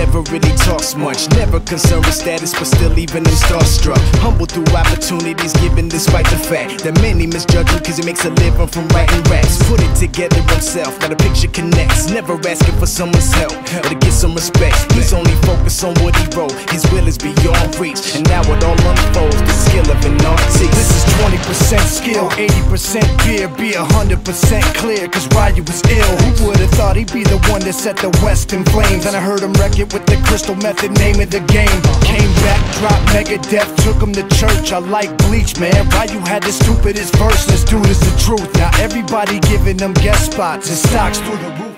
never really talks much, never concerned with status, but still even him starstruck. Humble through opportunities given despite the fact that many misjudge him cause he makes a living from writing raps. Put it together himself, now the picture connects. Never asking for someone's help or to get some respect. He's only focused on what he wrote, his will is beyond reach. And now it all unfolds, the skill of an artist. This is 20% skill, 80% fear, be 100% clear, cause Ryu was ill. Who that set the West in flames? And I heard him wreck it with the crystal method, name of the game. Came back, dropped Megadeth, took him to church. I like Bleach, man. why you had the stupidest verse, this dude is the truth. Now everybody giving them guest spots and stocks through the roof.